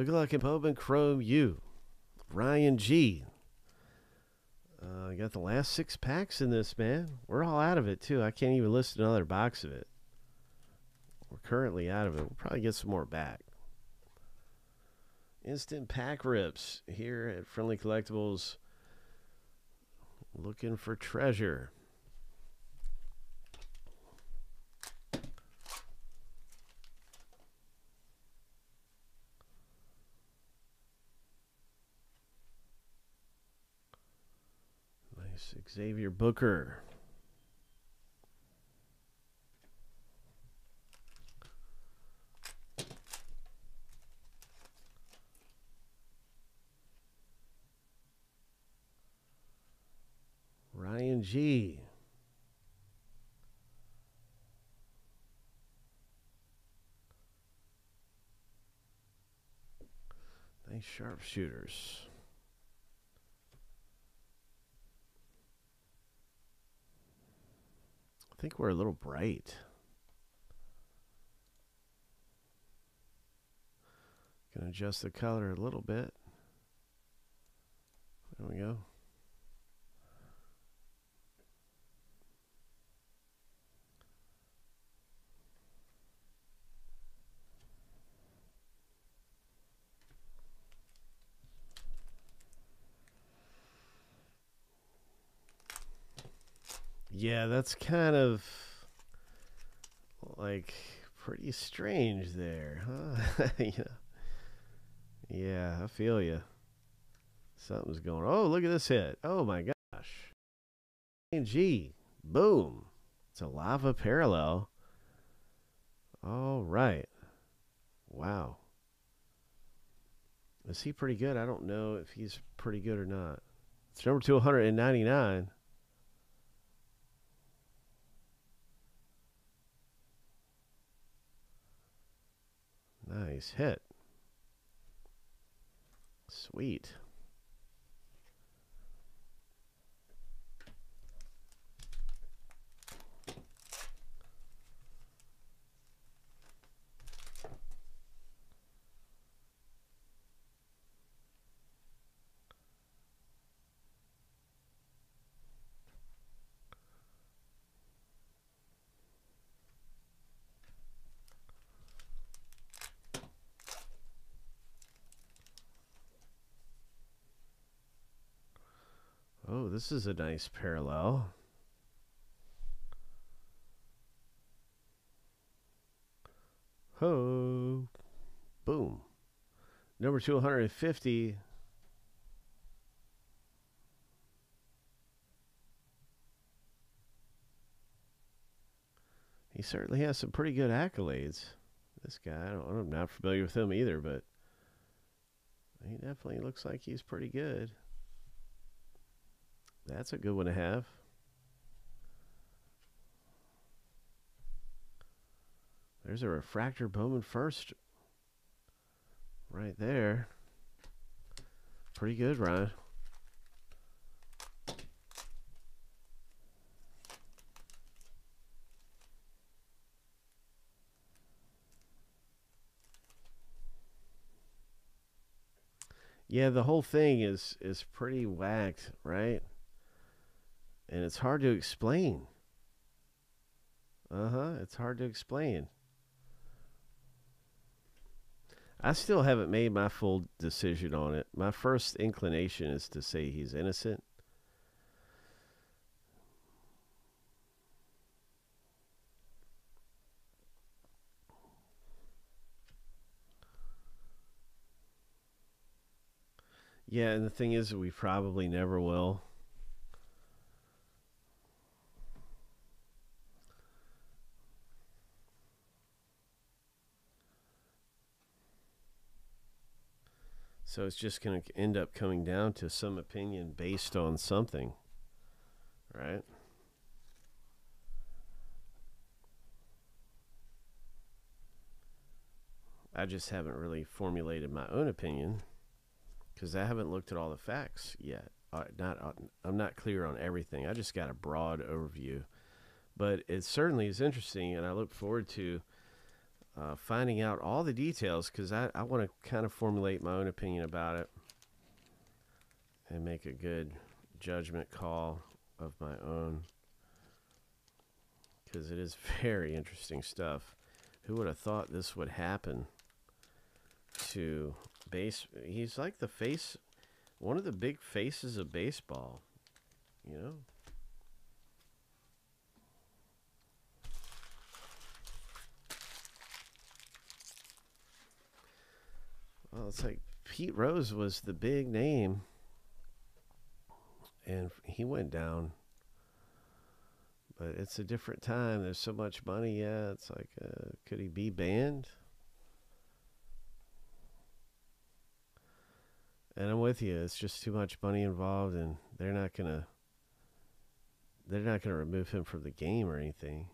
Good luck in Bowman Chrome U. Ryan G. Uh, got the last six packs in this, man. We're all out of it, too. I can't even list another box of it. We're currently out of it. We'll probably get some more back. Instant pack rips here at Friendly Collectibles. Looking for treasure. Xavier Booker. Ryan G. Nice sharpshooters. I think we're a little bright. Can adjust the color a little bit. There we go. Yeah, that's kind of like pretty strange there, huh? Yeah, I feel you. Something's going. Oh, look at this hit! Oh my gosh! G, boom! It's a lava parallel. All right. Wow. Is he pretty good? I don't know if he's pretty good or not. It's number 299. Nice hit. Sweet. Oh, this is a nice parallel. Ho. Boom. Number 250. He certainly has some pretty good accolades. This guy, I don't, I'm not familiar with him either, but he definitely looks like he's pretty good. That's a good one to have. There's a refractor Bowman first. Right there. Pretty good, Ryan. Yeah, the whole thing is is pretty whacked, right? And it's hard to explain. Uh huh. It's hard to explain. I still haven't made my full decision on it. My first inclination is to say he's innocent. Yeah, and the thing is, we probably never will. So it's just going to end up coming down to some opinion based on something, right? I just haven't really formulated my own opinion because I haven't looked at all the facts yet. Not, uh, I'm not clear on everything. I just got a broad overview, but it certainly is interesting, and I look forward to uh, finding out all the details because I, I want to kind of formulate my own opinion about it and make a good judgment call of my own because it is very interesting stuff. Who would have thought this would happen to base? He's like the face, one of the big faces of baseball, you know? It's like Pete Rose was the big name, and he went down. But it's a different time. There's so much money. Yeah, it's like, uh, could he be banned? And I'm with you. It's just too much money involved, and they're not gonna. They're not gonna remove him from the game or anything.